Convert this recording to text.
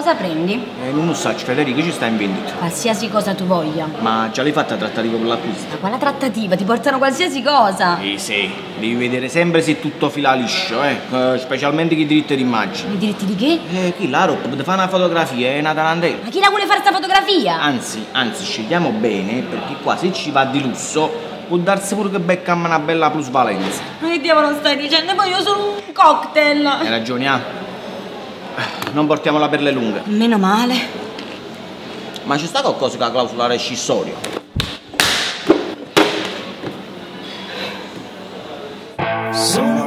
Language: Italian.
Cosa prendi? Eh, non lo so, Federico, ci sta in vendita. Qualsiasi cosa tu voglia. Ma già l'hai fatta trattativa con l'acquisto? Ma quale trattativa? Ti portano qualsiasi cosa. Sì, sì, devi vedere sempre se tutto fila liscio, eh, eh, specialmente chi diritti d'immagine. I diritti di che? Eh, chi la roba, potete fare una fotografia, è nata Andrea. Ma chi la vuole fare sta fotografia? Anzi, anzi, scegliamo bene, perché qua se ci va di lusso, può darsi pure che beccam una bella plusvalenza. Ma che diavolo stai dicendo? Poi io sono un cocktail. Hai ragione, ah? Non portiamola per le lunghe. Meno male. Ma ci sta qualcosa con la clausola rescissoria? So